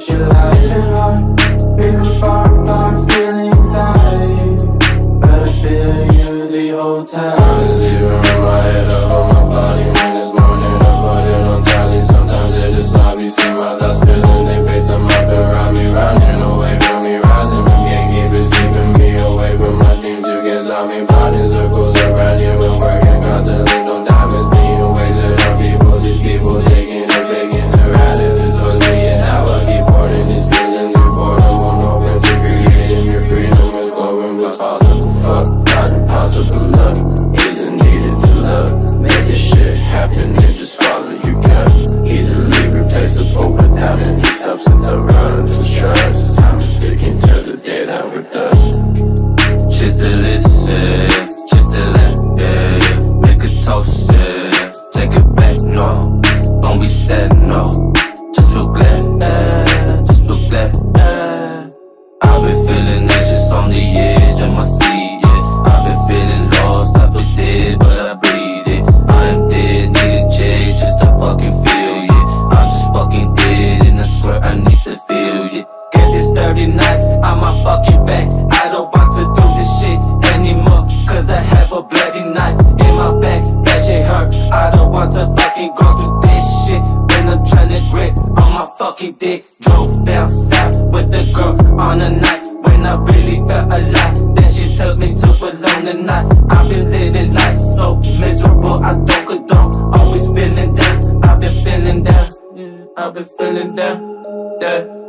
but your been hard far apart, But I feel you the whole time even in my head, up on my body When it's morning, it on Sometimes my thoughts They them up and me, running away from me Rising me away from my dreams You me, circles around you Been working constantly took a look. Fucking go through this shit. Up trying to grip on my fucking dick. Drove down south with the girl on the night when I really felt alive. Then she took me to a lonely night. I've been living life so miserable, I don't condone. Always feeling down, I've been feeling down. I've been feeling down. Yeah.